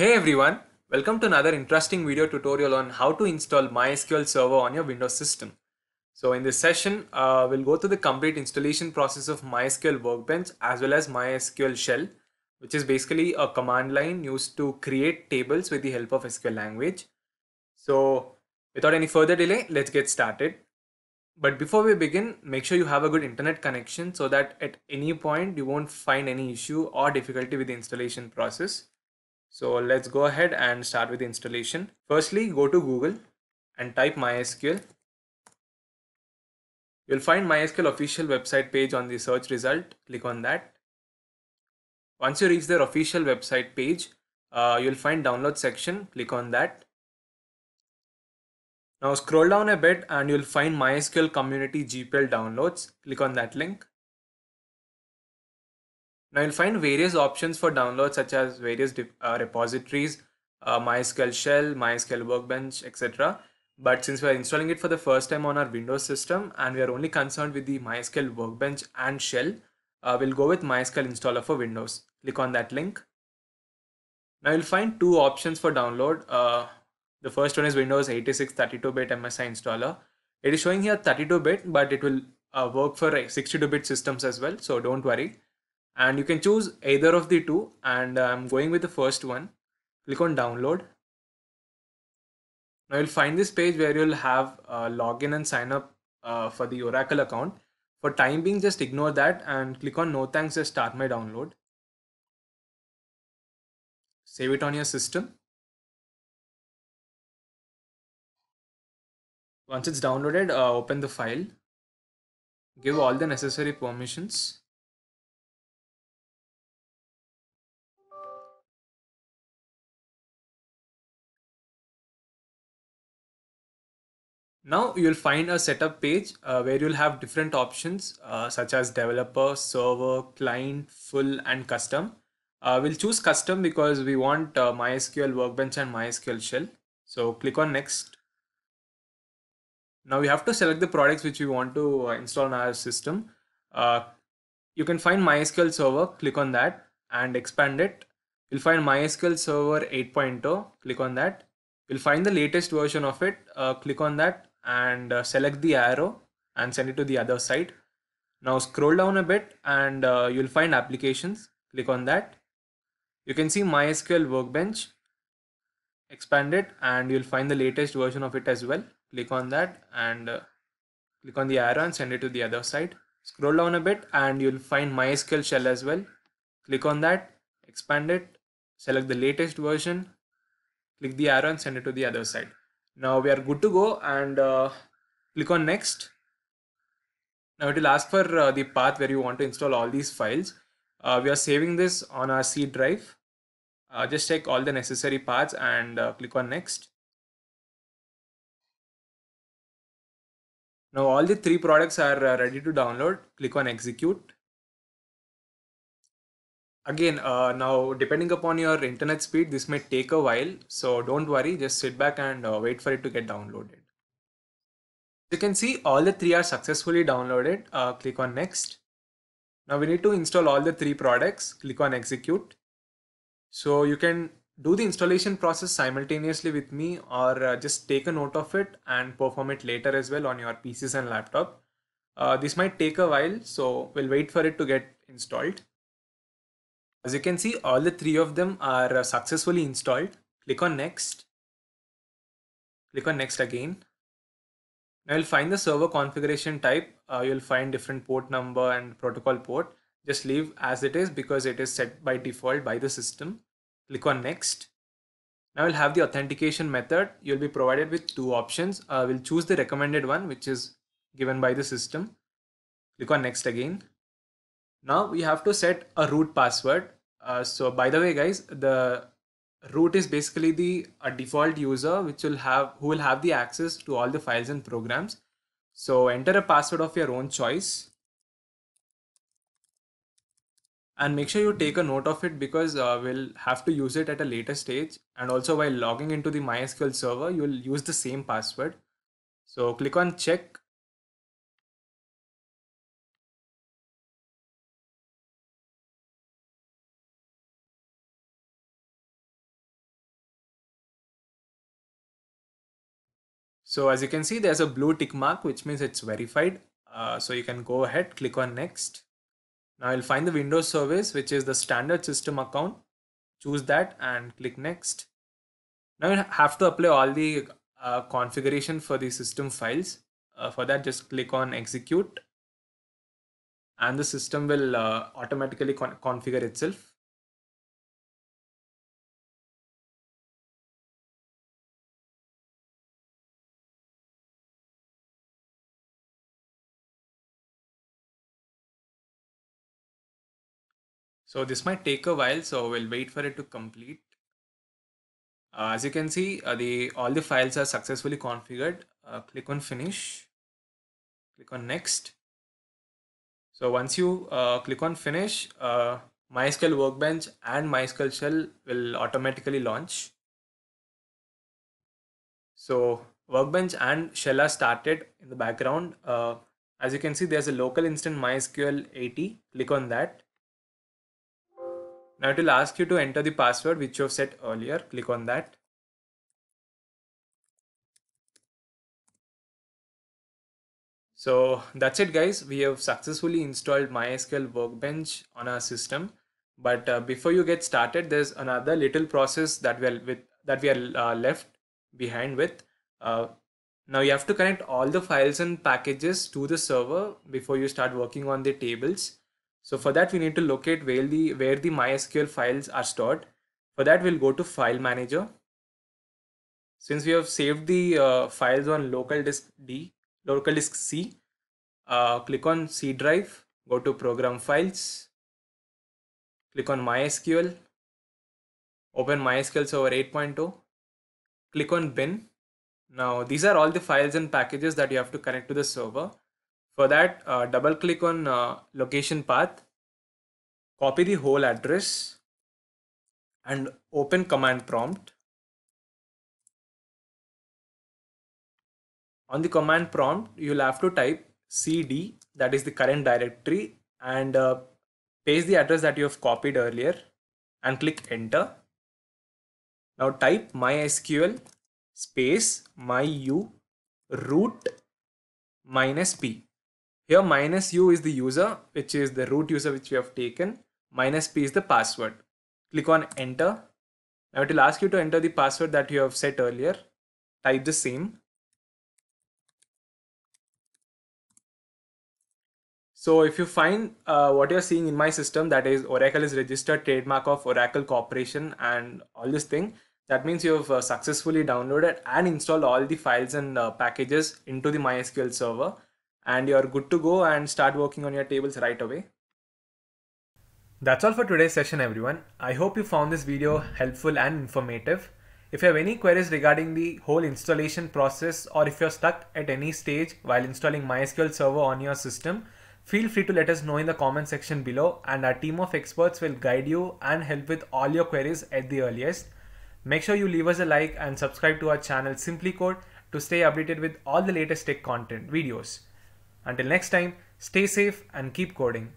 Hey everyone, welcome to another interesting video tutorial on how to install MySQL Server on your Windows system. So in this session, uh, we'll go through the complete installation process of MySQL Workbench as well as MySQL Shell, which is basically a command line used to create tables with the help of SQL language. So without any further delay, let's get started. But before we begin, make sure you have a good internet connection so that at any point you won't find any issue or difficulty with the installation process. So let's go ahead and start with the installation. Firstly, go to Google and type MySQL. You'll find MySQL official website page on the search result. Click on that. Once you reach their official website page, uh, you'll find download section. Click on that. Now scroll down a bit and you'll find MySQL Community GPL downloads. Click on that link. Now you'll find various options for download such as various uh, repositories, uh, MySQL Shell, MySQL Workbench, etc. But since we are installing it for the first time on our Windows system and we are only concerned with the MySQL Workbench and Shell, uh, we'll go with MySQL installer for Windows. Click on that link. Now you'll find two options for download. Uh, the first one is Windows 86 32-bit MSI installer. It is showing here 32-bit, but it will uh, work for 62-bit systems as well. So don't worry. And you can choose either of the two. And I'm going with the first one. Click on download. Now you'll find this page where you'll have uh, login and sign up uh, for the Oracle account. For time being, just ignore that and click on no thanks, just start my download. Save it on your system. Once it's downloaded, uh, open the file. Give all the necessary permissions. Now you'll find a setup page uh, where you'll have different options uh, such as developer, server, client, full and custom. Uh, we'll choose custom because we want uh, MySQL Workbench and MySQL Shell. So click on next. Now we have to select the products which we want to uh, install on our system. Uh, you can find MySQL Server, click on that and expand it. You'll find MySQL Server 8.0, click on that. You'll find the latest version of it, click on that and uh, select the arrow and send it to the other side. Now scroll down a bit and uh, you'll find applications, click on that. You can see MySQL Workbench, expand it and you'll find the latest version of it as well. Click on that and uh, click on the arrow and send it to the other side. Scroll down a bit and you'll find mysql shell as well. Click on that. Expand it. Select the latest version. Click the arrow and send it to the other side now we are good to go and uh, click on next now it will ask for uh, the path where you want to install all these files uh, we are saving this on our c drive uh, just check all the necessary paths and uh, click on next Now all the three products are uh, ready to download. Click on execute. Again, uh, now depending upon your internet speed, this may take a while. So don't worry, just sit back and uh, wait for it to get downloaded. You can see all the three are successfully downloaded. Uh, click on next. Now we need to install all the three products. Click on execute. So you can do the installation process simultaneously with me or uh, just take a note of it and perform it later as well on your PCs and laptop. Uh, this might take a while, so we'll wait for it to get installed. As you can see, all the three of them are uh, successfully installed. Click on next. Click on next again. Now you'll find the server configuration type. Uh, you'll find different port number and protocol port. Just leave as it is because it is set by default by the system click on next. Now we'll have the authentication method. You'll be provided with two options. Uh, we'll choose the recommended one, which is given by the system. Click on next again. Now we have to set a root password. Uh, so by the way, guys, the root is basically the a default user which will have who will have the access to all the files and programs. So enter a password of your own choice and make sure you take a note of it because uh, we'll have to use it at a later stage and also while logging into the mysql server you'll use the same password so click on check So as you can see, there's a blue tick mark, which means it's verified. Uh, so you can go ahead, click on next. Now you'll find the Windows service, which is the standard system account. Choose that and click next. Now you have to apply all the uh, configuration for the system files. Uh, for that, just click on execute and the system will uh, automatically con configure itself. So this might take a while, so we'll wait for it to complete. Uh, as you can see, uh, the all the files are successfully configured. Uh, click on finish. Click on next. So once you uh, click on finish, uh, MySQL Workbench and MySQL Shell will automatically launch. So Workbench and Shell are started in the background. Uh, as you can see, there's a local instant MySQL 80. Click on that. Now it will ask you to enter the password which you have set earlier. Click on that. So that's it guys. We have successfully installed MySQL Workbench on our system. But uh, before you get started, there's another little process that we are with that we are uh, left behind with. Uh, now you have to connect all the files and packages to the server before you start working on the tables. So for that, we need to locate where the, where the MySQL files are stored. For that, we'll go to File Manager. Since we have saved the uh, files on local disk D, local disk C, uh, click on C drive, go to Program Files, click on MySQL, open MySQL Server 8.0, click on bin. Now these are all the files and packages that you have to connect to the server. For that, uh, double click on uh, location path, copy the whole address and open command prompt. On the command prompt, you'll have to type cd, that is the current directory, and uh, paste the address that you have copied earlier and click enter. Now type mysql space myu root minus p. Here minus u is the user, which is the root user which we have taken. Minus p is the password. Click on enter. Now it will ask you to enter the password that you have set earlier. Type the same. So if you find uh, what you're seeing in my system, that is Oracle is registered trademark of Oracle Corporation and all this thing, that means you have uh, successfully downloaded and installed all the files and uh, packages into the MySQL server and you're good to go and start working on your tables right away. That's all for today's session everyone. I hope you found this video helpful and informative. If you have any queries regarding the whole installation process or if you're stuck at any stage while installing MySQL Server on your system, feel free to let us know in the comment section below and our team of experts will guide you and help with all your queries at the earliest. Make sure you leave us a like and subscribe to our channel SimpliCode to stay updated with all the latest tech content videos. Until next time, stay safe and keep coding.